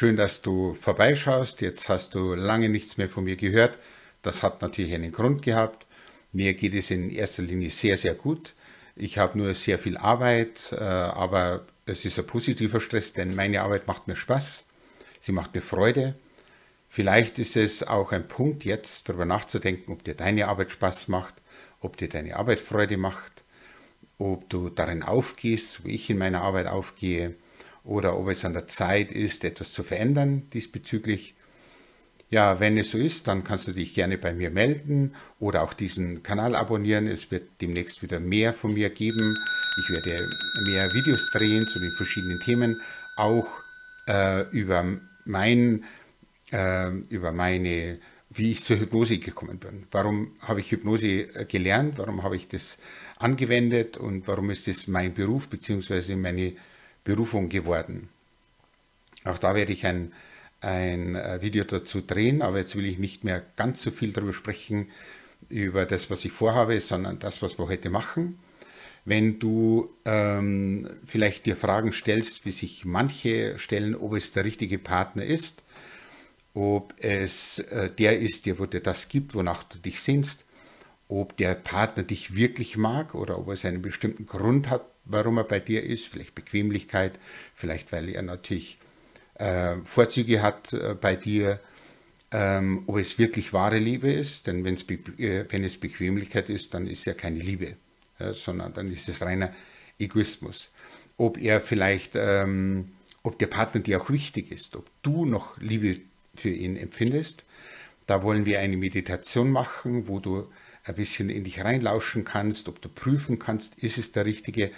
Schön, dass du vorbeischaust. Jetzt hast du lange nichts mehr von mir gehört. Das hat natürlich einen Grund gehabt. Mir geht es in erster Linie sehr, sehr gut. Ich habe nur sehr viel Arbeit, äh, aber es ist ein positiver Stress, denn meine Arbeit macht mir Spaß. Sie macht mir Freude. Vielleicht ist es auch ein Punkt, jetzt darüber nachzudenken, ob dir deine Arbeit Spaß macht, ob dir deine Arbeit Freude macht, ob du darin aufgehst, wie ich in meiner Arbeit aufgehe, oder ob es an der Zeit ist, etwas zu verändern diesbezüglich. Ja, wenn es so ist, dann kannst du dich gerne bei mir melden oder auch diesen Kanal abonnieren. Es wird demnächst wieder mehr von mir geben. Ich werde mehr Videos drehen zu den verschiedenen Themen, auch äh, über mein, äh, über meine, wie ich zur Hypnose gekommen bin. Warum habe ich Hypnose äh, gelernt? Warum habe ich das angewendet? Und warum ist das mein Beruf bzw. meine Berufung geworden? Auch da werde ich ein ein äh, Video dazu drehen, aber jetzt will ich nicht mehr ganz so viel darüber sprechen, über das, was ich vorhabe, sondern das, was wir heute machen. Wenn du ähm, vielleicht dir Fragen stellst, wie sich manche stellen, ob es der richtige Partner ist, ob es äh, der ist, der wo dir das gibt, wonach du dich sehnst, ob der Partner dich wirklich mag oder ob es einen bestimmten Grund hat, warum er bei dir ist, vielleicht Bequemlichkeit, vielleicht weil er natürlich äh, Vorzüge hat äh, bei dir, ähm, ob es wirklich wahre Liebe ist, denn wenn's äh, wenn es Bequemlichkeit ist, dann ist ja keine Liebe, ja, sondern dann ist es reiner Egoismus. Ob er vielleicht, ähm, ob der Partner dir auch wichtig ist, ob du noch Liebe für ihn empfindest, da wollen wir eine Meditation machen, wo du ein bisschen in dich reinlauschen kannst, ob du prüfen kannst, ist es der richtige.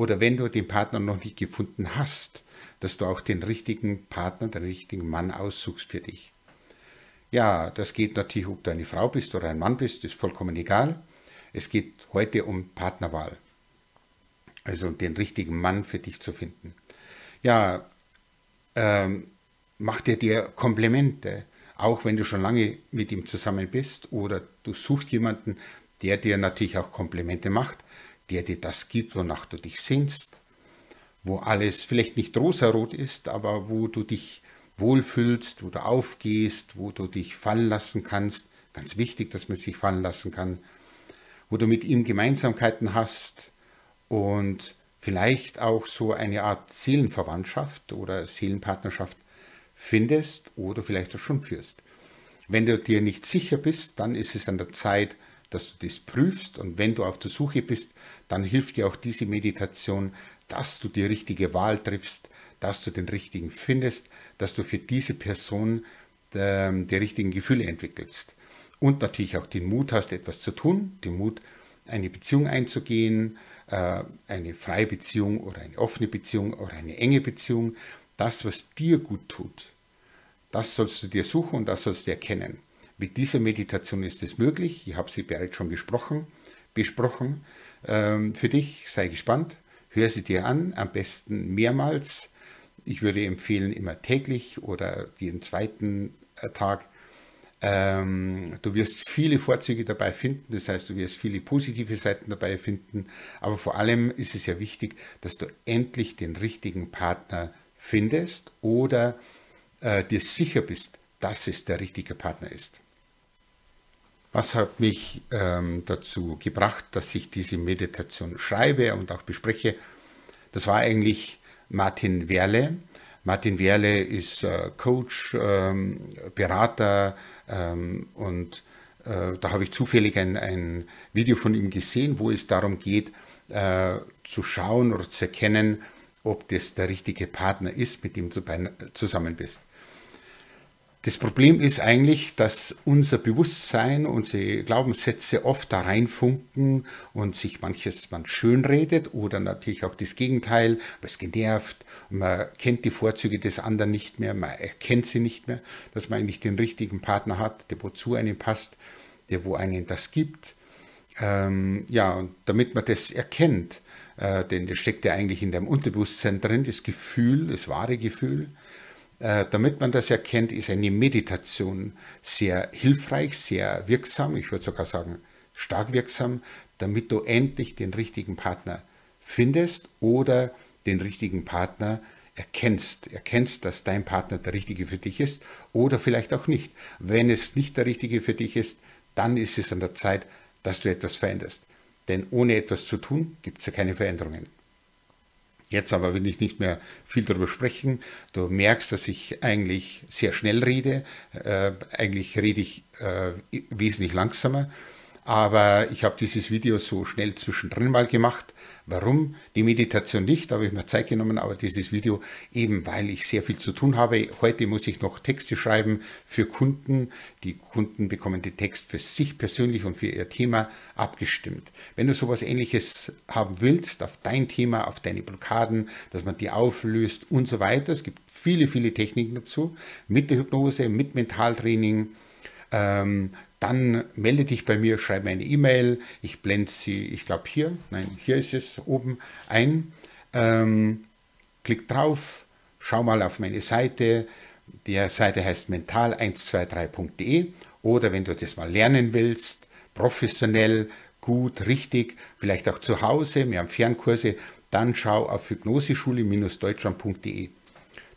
Oder wenn du den Partner noch nicht gefunden hast, dass du auch den richtigen Partner, den richtigen Mann aussuchst für dich. Ja, das geht natürlich, ob du eine Frau bist oder ein Mann bist, ist vollkommen egal. Es geht heute um Partnerwahl. Also den richtigen Mann für dich zu finden. Ja, ähm, macht er dir Komplimente, auch wenn du schon lange mit ihm zusammen bist oder du suchst jemanden, der dir natürlich auch Komplimente macht, der dir das gibt, wonach du dich sehnst wo alles vielleicht nicht rosarot ist, aber wo du dich wohlfühlst, wo du aufgehst, wo du dich fallen lassen kannst. Ganz wichtig, dass man sich fallen lassen kann. Wo du mit ihm Gemeinsamkeiten hast und vielleicht auch so eine Art Seelenverwandtschaft oder Seelenpartnerschaft findest oder vielleicht auch schon führst. Wenn du dir nicht sicher bist, dann ist es an der Zeit, dass du das prüfst und wenn du auf der Suche bist, dann hilft dir auch diese Meditation, dass du die richtige Wahl triffst, dass du den richtigen findest, dass du für diese Person ähm, die richtigen Gefühle entwickelst. Und natürlich auch den Mut hast, etwas zu tun, den Mut, eine Beziehung einzugehen, äh, eine freie Beziehung oder eine offene Beziehung oder eine enge Beziehung. Das, was dir gut tut, das sollst du dir suchen und das sollst du erkennen. Mit dieser Meditation ist es möglich. Ich habe sie bereits schon besprochen. besprochen. Ähm, für dich sei gespannt. Hör sie dir an, am besten mehrmals. Ich würde empfehlen, immer täglich oder jeden zweiten äh, Tag. Ähm, du wirst viele Vorzüge dabei finden, das heißt, du wirst viele positive Seiten dabei finden, aber vor allem ist es ja wichtig, dass du endlich den richtigen Partner findest oder äh, dir sicher bist, dass es der richtige Partner ist. Was hat mich ähm, dazu gebracht, dass ich diese Meditation schreibe und auch bespreche? Das war eigentlich Martin Werle. Martin Werle ist äh, Coach, ähm, Berater ähm, und äh, da habe ich zufällig ein, ein, Video von ihm gesehen, wo es darum geht, äh, zu schauen oder zu erkennen, ob das der richtige Partner ist, mit dem du zusammen bist. Das Problem ist eigentlich, dass unser Bewusstsein, unsere Glaubenssätze oft da reinfunken und sich manches man schön redet oder natürlich auch das Gegenteil, man ist genervt, man kennt die Vorzüge des anderen nicht mehr, man erkennt sie nicht mehr, dass man eigentlich den richtigen Partner hat, der wozu einem passt, der wo einen das gibt. Ähm, ja, und damit man das erkennt, äh, denn das steckt ja eigentlich in deinem Unterbewusstsein drin, das Gefühl, das wahre Gefühl, äh, damit man das erkennt, ist eine Meditation sehr hilfreich, sehr wirksam, ich würde sogar sagen stark wirksam, damit du endlich den richtigen Partner findest oder den richtigen Partner erkennst, erkennst, dass dein Partner der richtige für dich ist oder vielleicht auch nicht. Wenn es nicht der richtige für dich ist, dann ist es an der Zeit, dass du etwas veränderst. Denn ohne etwas zu tun, gibt es ja keine Veränderungen. Jetzt aber will ich nicht mehr viel darüber sprechen. Du merkst, dass ich eigentlich sehr schnell rede. Äh, eigentlich rede ich äh, wesentlich langsamer. Aber ich habe dieses Video so schnell zwischendrin mal gemacht, Warum die Meditation nicht? Da habe ich mir Zeit genommen, aber dieses Video eben, weil ich sehr viel zu tun habe. Heute muss ich noch Texte schreiben für Kunden. Die Kunden bekommen den Text für sich persönlich und für ihr Thema abgestimmt. Wenn du sowas ähnliches haben willst, auf dein Thema, auf deine Blockaden, dass man die auflöst und so weiter. Es gibt viele, viele Techniken dazu. Mit der Hypnose, mit Mentaltraining. Ähm, dann melde dich bei mir, schreib mir eine E-Mail. Ich blende sie, ich glaube hier, nein, hier ist es oben ein. Ähm, klick drauf, schau mal auf meine Seite. Die Seite heißt mental123.de oder wenn du das mal lernen willst, professionell, gut, richtig, vielleicht auch zu Hause, wir haben Fernkurse, dann schau auf hypnoseschule-deutschland.de.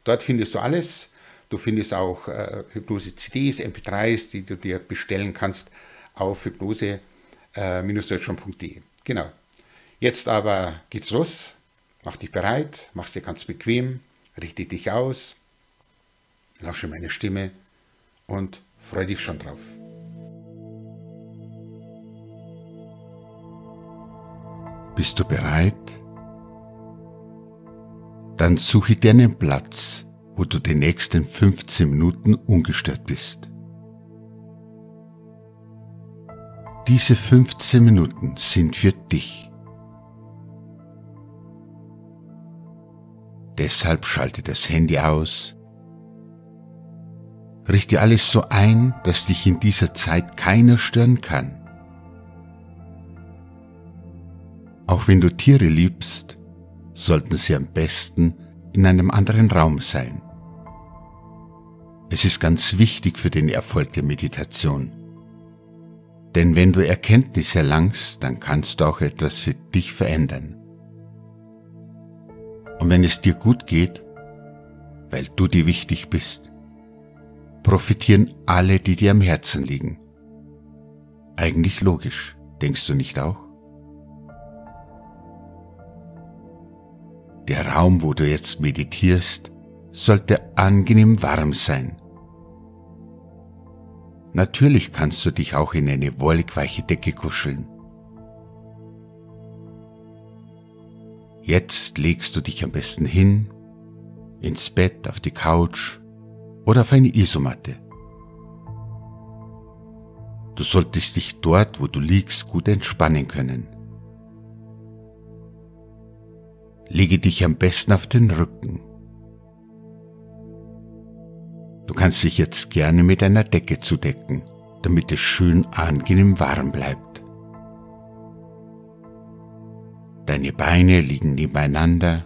Dort findest du alles Du findest auch äh, Hypnose-CDs, MP3s, die du dir bestellen kannst auf hypnose-deutschland.de. Genau. Jetzt aber geht's los. Mach dich bereit, mach's dir ganz bequem, richte dich aus, lausche meine Stimme und freu dich schon drauf. Bist du bereit? Dann suche dir einen Platz, wo du die nächsten 15 Minuten ungestört bist. Diese 15 Minuten sind für dich. Deshalb schalte das Handy aus. Richte alles so ein, dass dich in dieser Zeit keiner stören kann. Auch wenn du Tiere liebst, sollten sie am besten in einem anderen Raum sein. Es ist ganz wichtig für den Erfolg der Meditation. Denn wenn du Erkenntnis erlangst, dann kannst du auch etwas für dich verändern. Und wenn es dir gut geht, weil du dir wichtig bist, profitieren alle, die dir am Herzen liegen. Eigentlich logisch, denkst du nicht auch? Der Raum, wo du jetzt meditierst, sollte angenehm warm sein. Natürlich kannst du dich auch in eine wolligweiche Decke kuscheln. Jetzt legst du dich am besten hin, ins Bett, auf die Couch oder auf eine Isomatte. Du solltest dich dort, wo du liegst, gut entspannen können. Lege dich am besten auf den Rücken. Du kannst dich jetzt gerne mit einer Decke zudecken, damit es schön angenehm warm bleibt. Deine Beine liegen nebeneinander,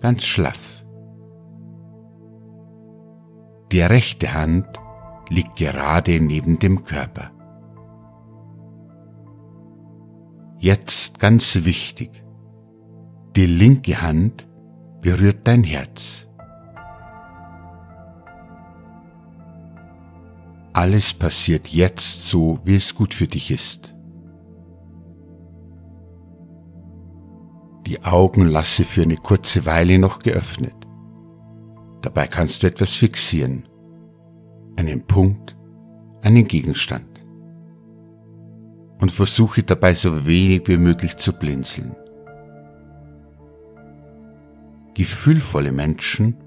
ganz schlaff. Die rechte Hand liegt gerade neben dem Körper. Jetzt ganz wichtig. Die linke Hand berührt dein Herz. Alles passiert jetzt so, wie es gut für dich ist. Die Augen lasse für eine kurze Weile noch geöffnet. Dabei kannst du etwas fixieren. Einen Punkt, einen Gegenstand. Und versuche dabei so wenig wie möglich zu blinzeln. Gefühlvolle Menschen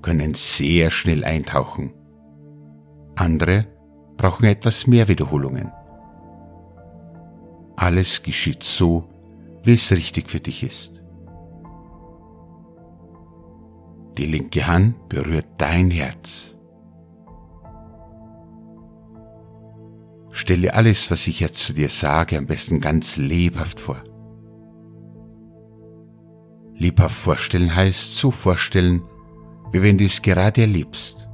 können sehr schnell eintauchen. Andere brauchen etwas mehr Wiederholungen. Alles geschieht so, wie es richtig für dich ist. Die linke Hand berührt dein Herz. Stelle alles, was ich jetzt zu dir sage, am besten ganz lebhaft vor. Lebhaft vorstellen heißt so vorstellen, wie wenn du es gerade erlebst,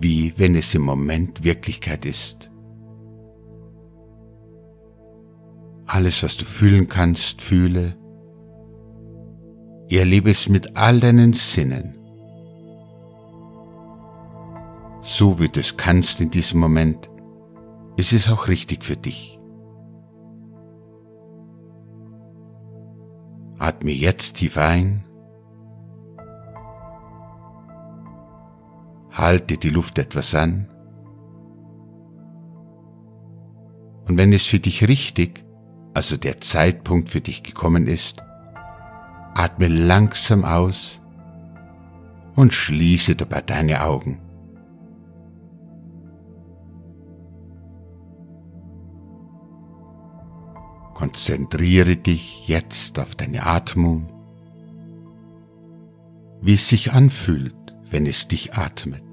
wie wenn es im Moment Wirklichkeit ist. Alles, was du fühlen kannst, fühle. Erlebe es mit all deinen Sinnen. So wie du es kannst in diesem Moment, ist es auch richtig für dich. Atme jetzt tief ein. Halte die Luft etwas an. Und wenn es für dich richtig, also der Zeitpunkt für dich gekommen ist, atme langsam aus und schließe dabei deine Augen. Konzentriere dich jetzt auf deine Atmung, wie es sich anfühlt, wenn es dich atmet.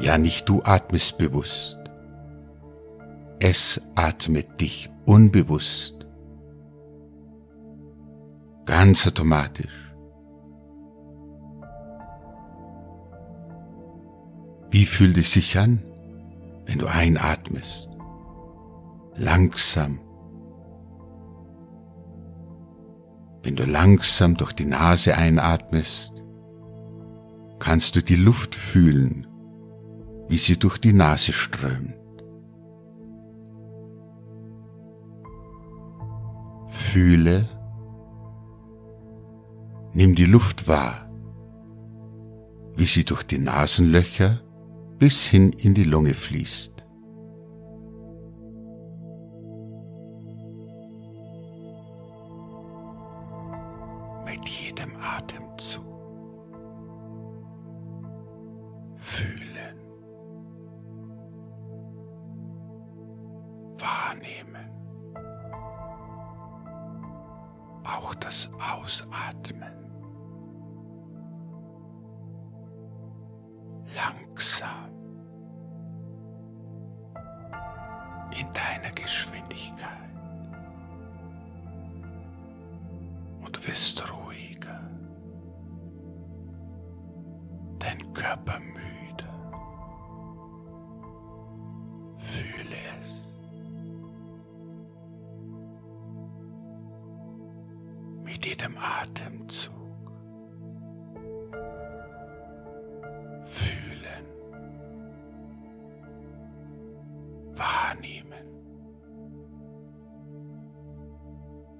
Ja, nicht du atmest bewusst. Es atmet dich unbewusst. Ganz automatisch. Wie fühlt es sich an, wenn du einatmest? Langsam. Wenn du langsam durch die Nase einatmest, kannst du die Luft fühlen, wie sie durch die Nase strömt. Fühle, nimm die Luft wahr, wie sie durch die Nasenlöcher bis hin in die Lunge fließt. Jedem Atemzug Atemzug. Fühlen. Wahrnehmen.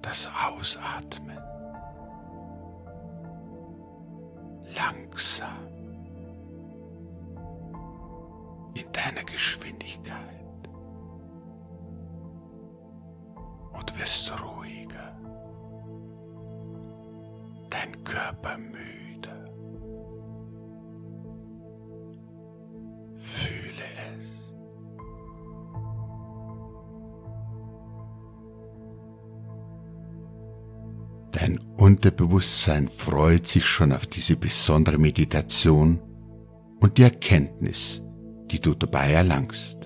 Das Ausatmen. Langsam. In deiner Geschwindigkeit. Und wirst ruhiger dein Körper müde. Fühle es. Dein Unterbewusstsein freut sich schon auf diese besondere Meditation und die Erkenntnis, die du dabei erlangst.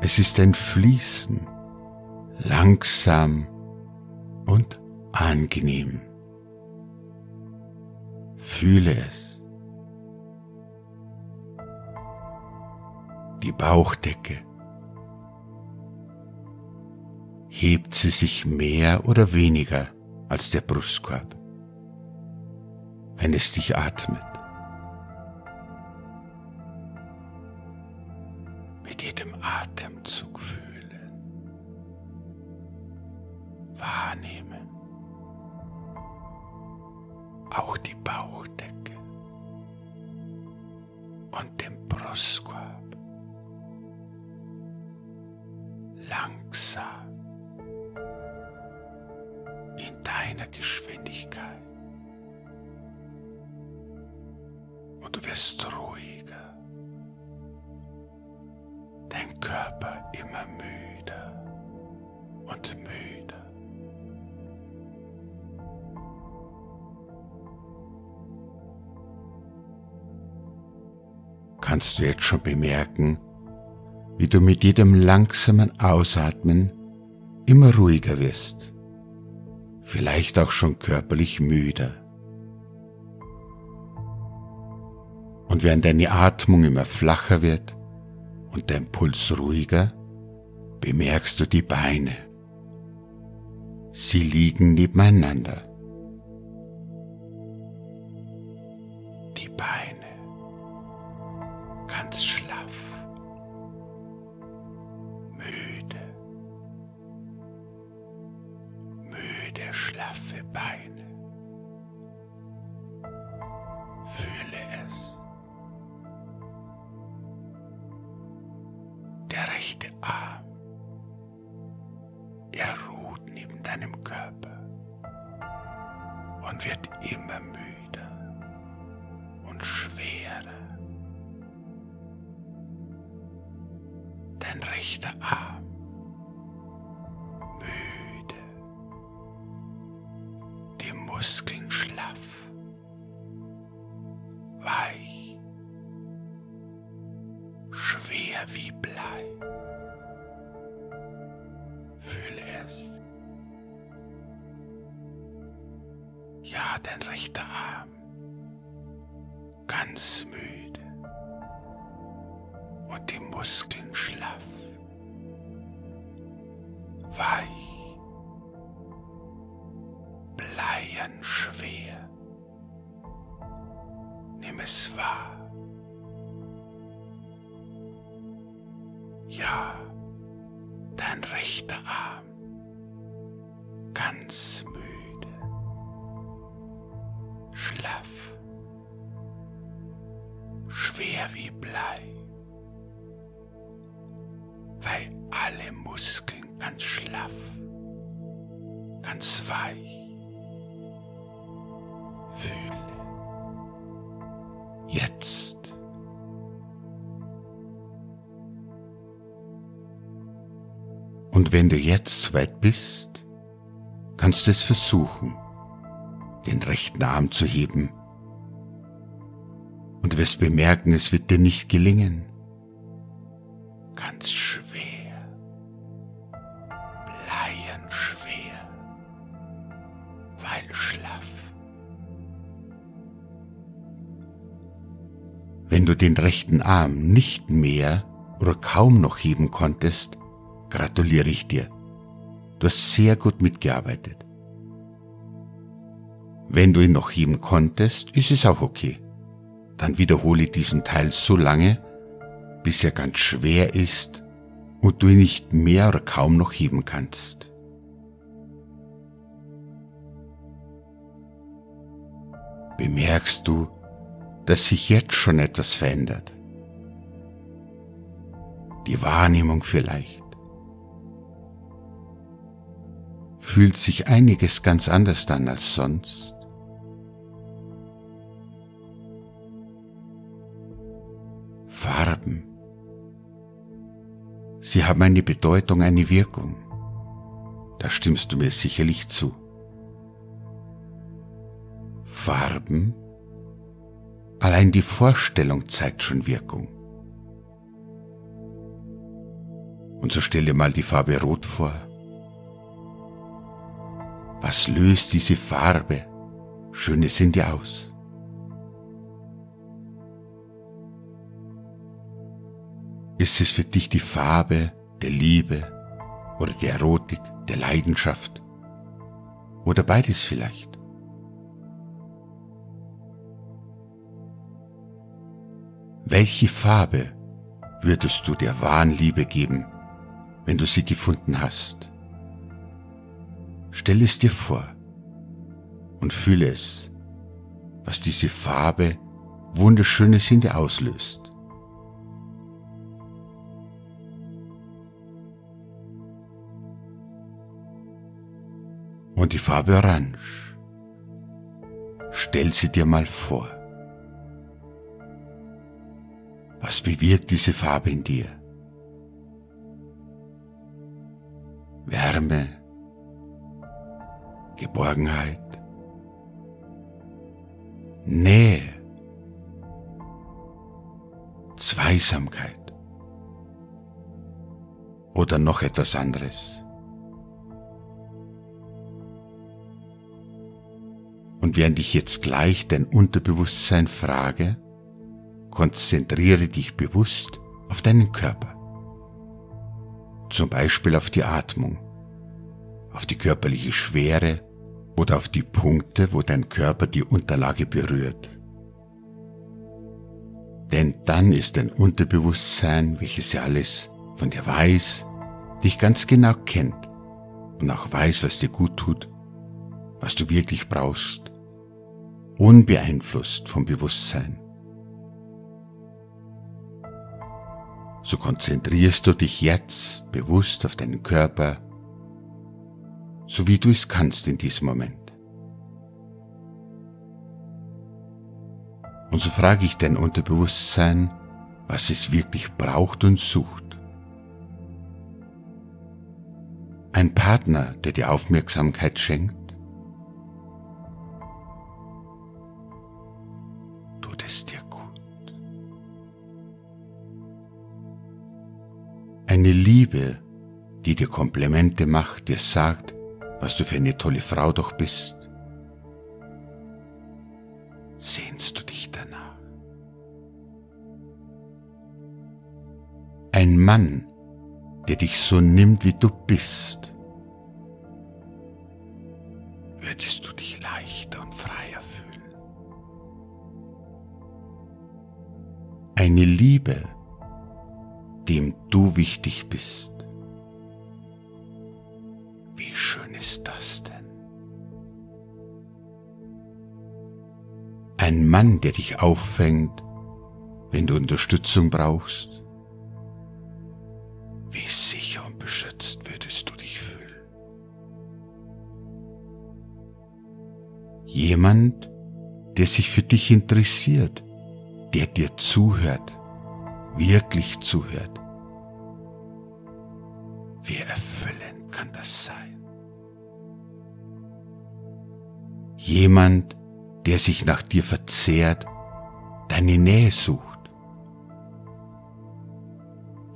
Es ist ein Fließen, langsam und angenehm. Fühle es. Die Bauchdecke. Hebt sie sich mehr oder weniger als der Brustkorb, wenn es dich atmet. Mit jedem Atemzug wahrnehmen. Auch die Bauchdecke und den Brustkorb. Langsam in deiner Geschwindigkeit. Und du wirst ruhiger. Kannst du jetzt schon bemerken, wie du mit jedem langsamen Ausatmen immer ruhiger wirst, vielleicht auch schon körperlich müder. Und während deine Atmung immer flacher wird und dein Puls ruhiger, bemerkst du die Beine. Sie liegen nebeneinander. Müde, schlaffe Beine. Fühle Muskeln schlaff, weich, schwer wie Blei. Schwer. Nimm es wahr. Ja, dein rechter Arm. Ganz müde schlaff, schwer wie Blei, weil alle Muskeln ganz schlaff, ganz weich. Fühle jetzt. Und wenn du jetzt so weit bist, kannst du es versuchen den rechten Arm zu heben. Und wirst bemerken, es wird dir nicht gelingen. Ganz schwer, den rechten Arm nicht mehr oder kaum noch heben konntest, gratuliere ich dir. Du hast sehr gut mitgearbeitet. Wenn du ihn noch heben konntest, ist es auch okay. Dann wiederhole diesen Teil so lange, bis er ganz schwer ist und du ihn nicht mehr oder kaum noch heben kannst. Bemerkst du, dass sich jetzt schon etwas verändert? Die Wahrnehmung vielleicht. Fühlt sich einiges ganz anders an als sonst? Farben. Sie haben eine Bedeutung, eine Wirkung. Da stimmst du mir sicherlich zu. Farben, allein die Vorstellung zeigt schon Wirkung. Und so stell dir mal die Farbe Rot vor. Was löst diese Farbe Schönes in dir aus? Ist es für dich die Farbe der Liebe oder der Erotik, der Leidenschaft oder beides vielleicht? Welche Farbe würdest du der wahren Liebe geben, wenn du sie gefunden hast? Stell es dir vor und fühle es, was diese Farbe Wunderschönes in dir auslöst. und die Farbe Orange. Stell sie dir mal vor. Was bewirkt diese Farbe in dir? Wärme, Geborgenheit, Nähe, Zweisamkeit oder noch etwas anderes. Und während ich jetzt gleich dein Unterbewusstsein frage, konzentriere dich bewusst auf deinen Körper. zum Beispiel auf die Atmung, auf die körperliche Schwere oder auf die Punkte, wo dein Körper die Unterlage berührt. Denn dann ist dein Unterbewusstsein, welches ja alles von dir weiß, dich ganz genau kennt und auch weiß, was dir gut tut, was du wirklich brauchst, unbeeinflusst vom Bewusstsein. So konzentrierst du dich jetzt bewusst auf deinen Körper, so wie du es kannst in diesem Moment. Und so frage ich dein Unterbewusstsein, was es wirklich braucht und sucht. Ein Partner, der dir Aufmerksamkeit schenkt? Eine Liebe, die dir Komplimente macht, dir sagt, was du für eine tolle Frau doch bist. Sehnst du dich danach? Ein Mann, der dich so nimmt, wie du bist, würdest du dich leichter und freier fühlen. Eine Liebe, dem du wichtig bist. Wie schön ist das denn? Ein Mann, der dich auffängt, wenn du Unterstützung brauchst wie sicher und beschützt würdest du dich fühlen? Jemand, der sich für dich interessiert, der dir zuhört, wirklich zuhört. Das sein? Jemand, der sich nach dir verzehrt, deine Nähe sucht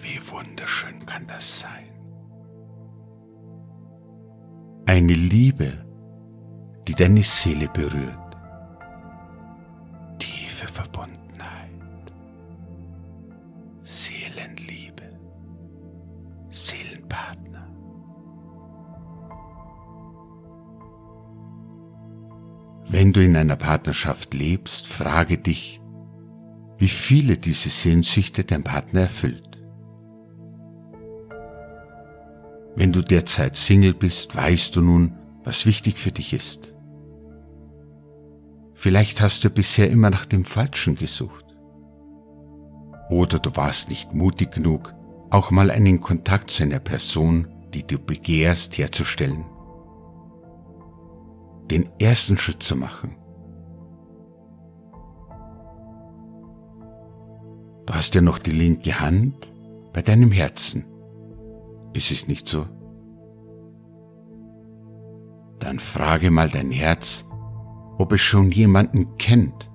wie wunderschön kann das sein? Eine Liebe, die deine Seele berührt. Tiefe Verbundenheit. Du in einer Partnerschaft lebst, frage dich, wie viele diese Sehnsüchte dein Partner erfüllt. Wenn du derzeit Single bist, weißt du nun, was wichtig für dich ist. Vielleicht hast du bisher immer nach dem Falschen gesucht. Oder du warst nicht mutig genug, auch mal einen Kontakt zu einer Person, die du begehrst, herzustellen. Den ersten Schritt zu machen. Du hast ja noch die linke Hand bei deinem Herzen. Ist es nicht so? Dann frage mal dein Herz, ob es schon jemanden kennt,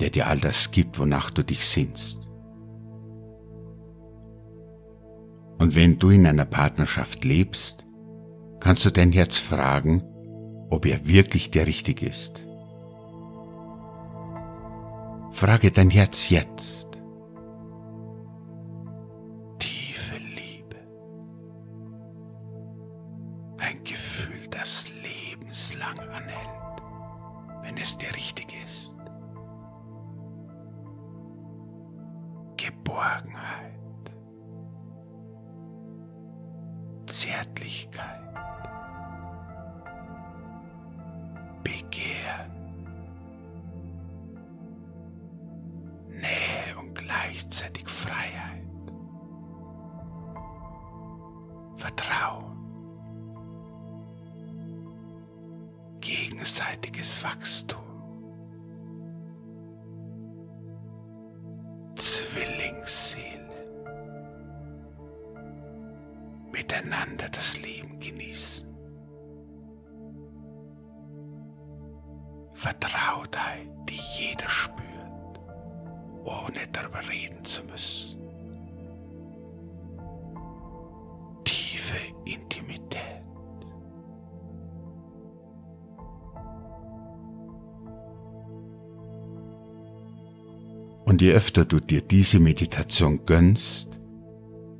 der dir all das gibt, wonach du dich sehnst. Und wenn du in einer Partnerschaft lebst, kannst du dein Herz fragen, ob er wirklich der Richtige ist. Frage dein Herz jetzt. Miteinander das Leben genießen. Vertrautheit, die jeder spürt, ohne darüber reden zu müssen. Tiefe Intimität. Und je öfter du dir diese Meditation gönnst,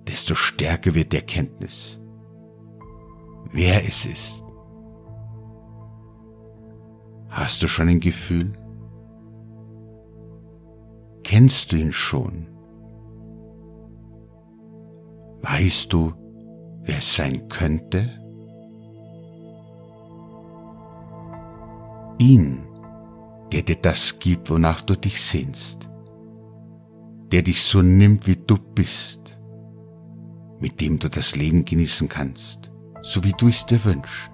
desto stärker wird die Erkenntnis, wer es ist. Hast du schon ein Gefühl? Kennst du ihn schon? Weißt du, wer es sein könnte? Ihn, der dir das gibt, wonach du dich sehnst, der dich so nimmt, wie du bist, mit dem du das Leben genießen kannst, so wie du es dir wünschst.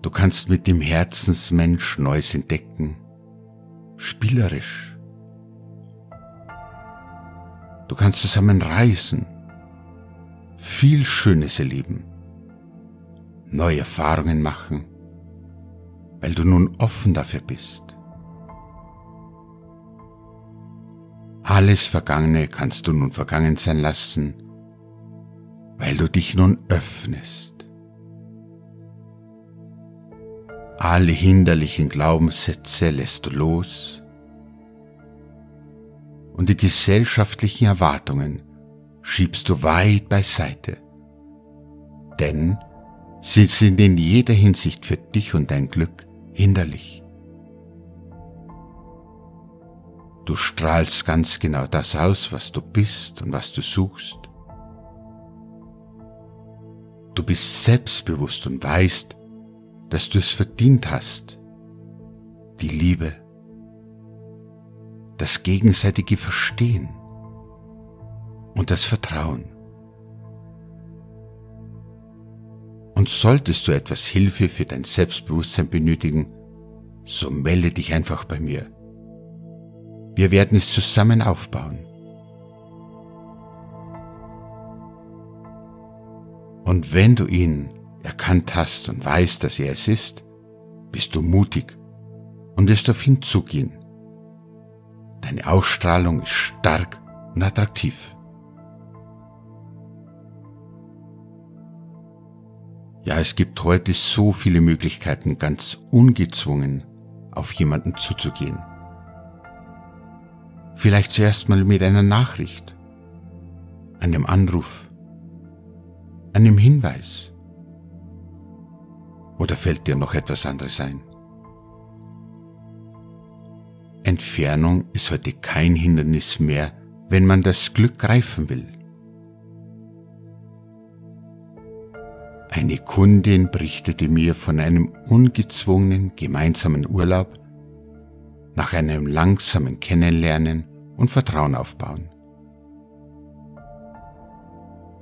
Du kannst mit dem Herzensmensch Neues entdecken, spielerisch. Du kannst zusammen reisen, viel Schönes erleben, neue Erfahrungen machen, weil du nun offen dafür bist. Alles Vergangene kannst du nun vergangen sein lassen, weil du dich nun öffnest. Alle hinderlichen Glaubenssätze lässt du los und die gesellschaftlichen Erwartungen schiebst du weit beiseite, denn sie sind in jeder Hinsicht für dich und dein Glück hinderlich. Du strahlst ganz genau das aus, was du bist und was du suchst. Du bist selbstbewusst und weißt, dass du es verdient hast. Die Liebe, das gegenseitige Verstehen und das Vertrauen. Und solltest du etwas Hilfe für dein Selbstbewusstsein benötigen, so melde dich einfach bei mir. Wir werden es zusammen aufbauen. Und wenn du ihn erkannt hast und weißt, dass er es ist, bist du mutig und wirst auf ihn zugehen. Deine Ausstrahlung ist stark und attraktiv. Ja, es gibt heute so viele Möglichkeiten, ganz ungezwungen auf jemanden zuzugehen. Vielleicht zuerst mal mit einer Nachricht, einem Anruf, einem Hinweis oder fällt dir noch etwas anderes ein? Entfernung ist heute kein Hindernis mehr, wenn man das Glück greifen will. Eine Kundin berichtete mir von einem ungezwungenen gemeinsamen Urlaub nach einem langsamen Kennenlernen und Vertrauen aufbauen.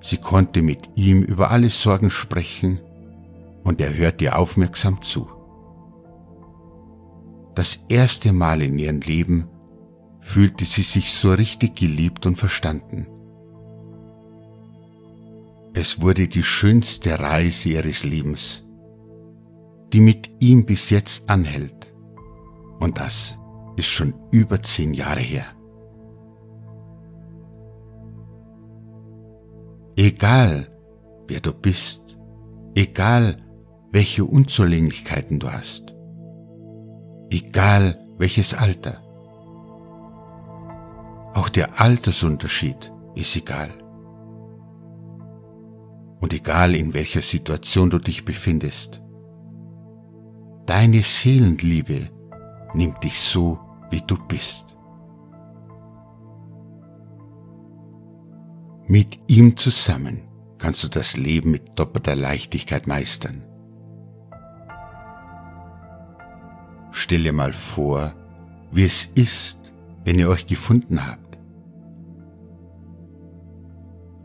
Sie konnte mit ihm über alle Sorgen sprechen und er hört dir aufmerksam zu. Das erste Mal in ihrem Leben fühlte sie sich so richtig geliebt und verstanden. Es wurde die schönste Reise ihres Lebens, die mit ihm bis jetzt anhält. Und das ist schon über zehn Jahre her. Egal, wer du bist, egal, welche Unzulänglichkeiten du hast. Egal welches Alter. Auch der Altersunterschied ist egal. Und egal in welcher Situation du dich befindest. Deine Seelenliebe nimmt dich so, wie du bist. Mit ihm zusammen kannst du das Leben mit doppelter Leichtigkeit meistern. Stell dir mal vor, wie es ist, wenn ihr euch gefunden habt.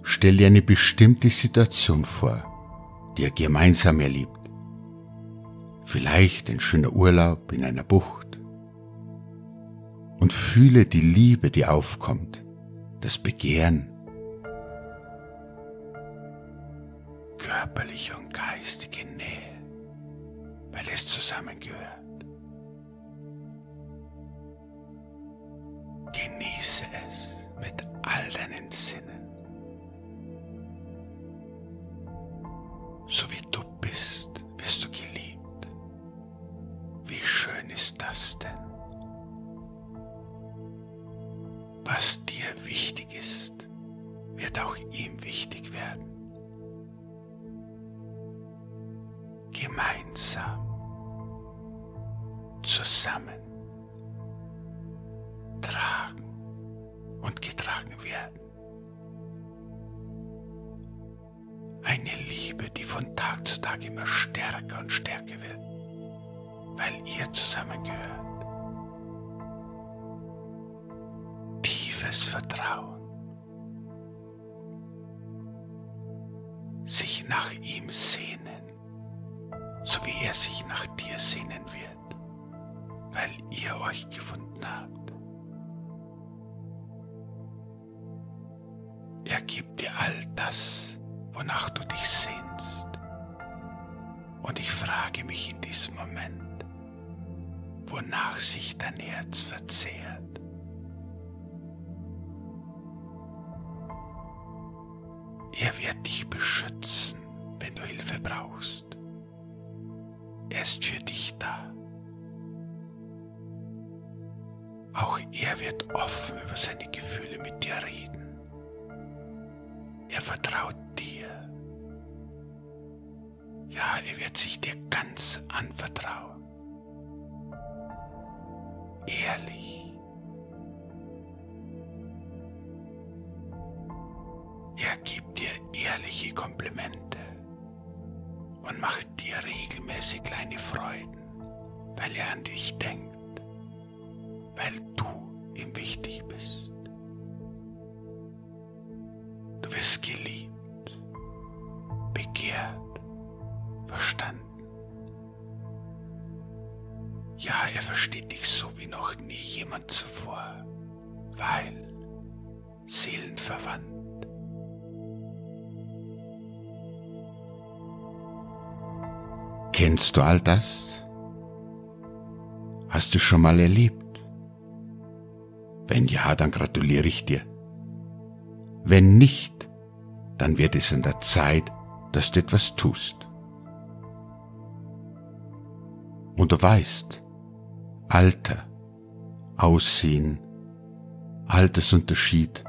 Stell dir eine bestimmte Situation vor, die ihr gemeinsam erlebt. Vielleicht ein schöner Urlaub in einer Bucht. Und fühle die Liebe, die aufkommt, das Begehren. Körperliche und geistige Nähe, weil es zusammengehört. Genieße es mit all deinen Sinnen. So wie Gemeinsam, zusammen, tragen und getragen werden. Eine Liebe, die von Tag zu Tag immer stärker und stärker wird, weil ihr zusammengehört. Tiefes Vertrauen. Sich nach ihm sehnen, so wie er sich nach dir sehnen wird, weil ihr euch gefunden habt. Er gibt dir all das, wonach du dich sehnst. Und ich frage mich in diesem Moment, wonach sich dein Herz verzehrt. Er wird dich beschützen, wenn du Hilfe brauchst. Er ist für dich da. Auch er wird offen über seine Gefühle mit dir reden. Er vertraut dir. Ja, er wird sich dir ganz anvertrauen. Ehrlich. Er gibt dir ehrliche Komplimente und macht dir regelmäßig kleine Freuden, weil er an dich denkt, weil du ihm wichtig bist. Du wirst geliebt, begehrt, verstanden. Ja, er versteht dich so wie noch nie jemand zuvor, weil seelenverwandt. Kennst du all das? Hast du schon mal erlebt? Wenn ja, dann gratuliere ich dir. Wenn nicht, dann wird es an der Zeit, dass du etwas tust. Und du weißt, Alter, Aussehen, Altersunterschied,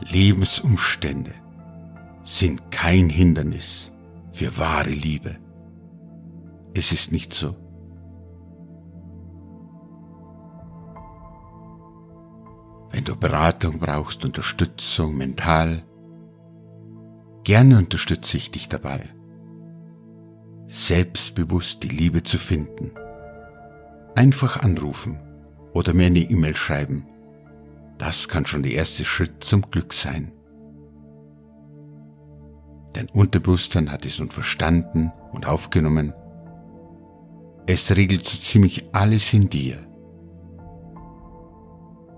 Lebensumstände sind kein Hindernis für wahre Liebe. Es ist nicht so. Wenn du Beratung brauchst, Unterstützung mental, gerne unterstütze ich dich dabei, selbstbewusst die Liebe zu finden. Einfach anrufen oder mir eine E-Mail schreiben. Das kann schon der erste Schritt zum Glück sein. Dein Unterbewusstsein hat es nun verstanden und aufgenommen. Es regelt so ziemlich alles in dir.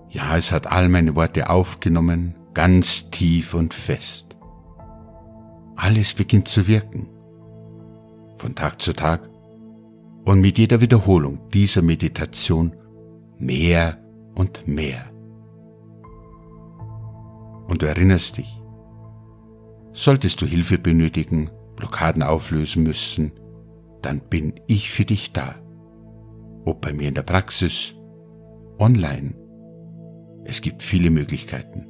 Ja, es hat all meine Worte aufgenommen, ganz tief und fest. Alles beginnt zu wirken. Von Tag zu Tag und mit jeder Wiederholung dieser Meditation mehr und mehr. Und du erinnerst dich, solltest du Hilfe benötigen, Blockaden auflösen müssen, dann bin ich für dich da. Ob bei mir in der Praxis, online es gibt viele Möglichkeiten.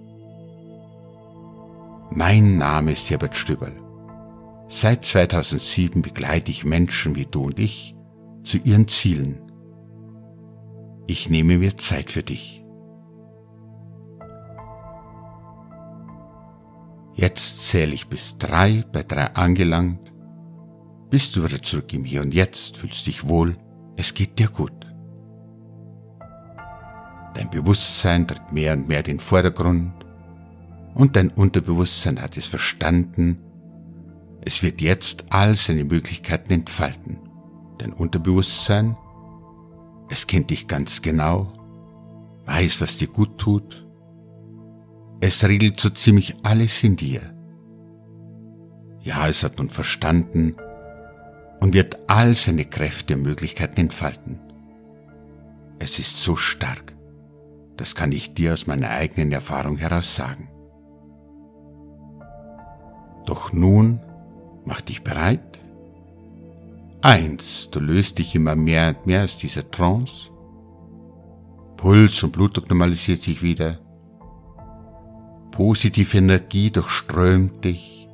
Mein Name ist Herbert Stöberl. Seit 2007 begleite ich Menschen wie du und ich zu ihren Zielen. Ich nehme mir Zeit für dich. Jetzt zähle ich bis drei, bei drei angelangt. Bist du wieder zurück im Hier und Jetzt, fühlst dich wohl, es geht dir gut. Dein Bewusstsein tritt mehr und mehr in den Vordergrund und dein Unterbewusstsein hat es verstanden. Es wird jetzt all seine Möglichkeiten entfalten. Dein Unterbewusstsein, es kennt dich ganz genau, weiß, was dir gut tut. Es regelt so ziemlich alles in dir. Ja, es hat nun verstanden und wird all seine Kräfte und Möglichkeiten entfalten. Es ist so stark. Das kann ich dir aus meiner eigenen Erfahrung heraus sagen. Doch nun mach dich bereit. Eins, du löst dich immer mehr und mehr aus dieser Trance. Puls und Blutdruck normalisiert sich wieder. Positive Energie durchströmt dich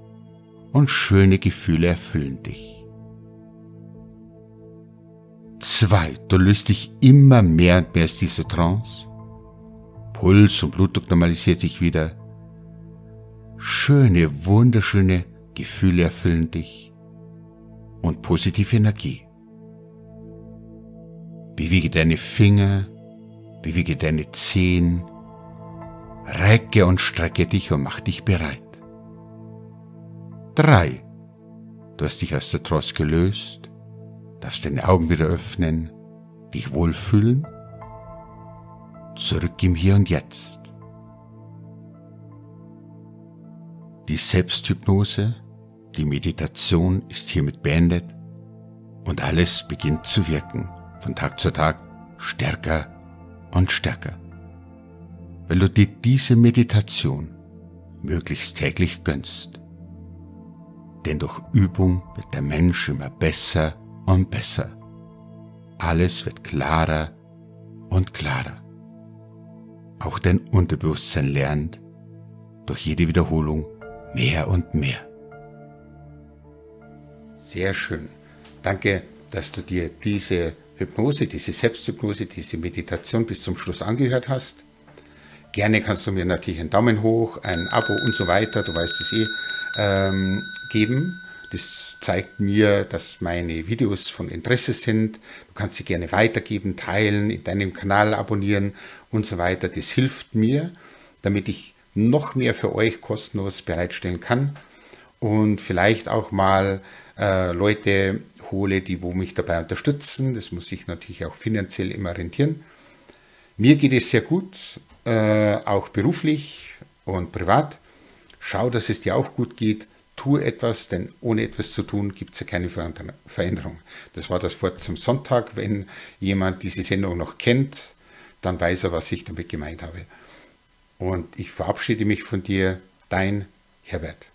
und schöne Gefühle erfüllen dich. Zwei, du löst dich immer mehr und mehr aus dieser Trance. Puls und Blutdruck normalisiert sich wieder. Schöne, wunderschöne Gefühle erfüllen dich und positive Energie. Bewege deine Finger, bewege deine Zehen, recke und strecke dich und mach dich bereit. Drei. Du hast dich aus der Trost gelöst, darfst deine Augen wieder öffnen, dich wohlfühlen, zurück im Hier und Jetzt. Die Selbsthypnose, die Meditation ist hiermit beendet und alles beginnt zu wirken, von Tag zu Tag stärker und stärker. Weil du dir diese Meditation möglichst täglich gönnst. Denn durch Übung wird der Mensch immer besser und besser. Alles wird klarer und klarer. Auch dein Unterbewusstsein lernt durch jede Wiederholung mehr und mehr. Sehr schön. Danke, dass du dir diese Hypnose, diese Selbsthypnose, diese Meditation bis zum Schluss angehört hast. Gerne kannst du mir natürlich einen Daumen hoch, ein Abo und so weiter, du weißt es eh, ähm, geben. Das zeigt mir, dass meine Videos von Interesse sind. Du kannst sie gerne weitergeben, teilen, in deinem Kanal abonnieren und so weiter. Das hilft mir, damit ich noch mehr für euch kostenlos bereitstellen kann und vielleicht auch mal äh, Leute hole, die wo mich dabei unterstützen. Das muss ich natürlich auch finanziell immer rentieren. Mir geht es sehr gut, äh, auch beruflich und privat. Schau, dass es dir auch gut geht. Tu etwas, denn ohne etwas zu tun gibt es ja keine Veränderung. Das war das Wort zum Sonntag. Wenn jemand diese Sendung noch kennt, dann weiß er, was ich damit gemeint habe. Und ich verabschiede mich von dir, dein Herbert.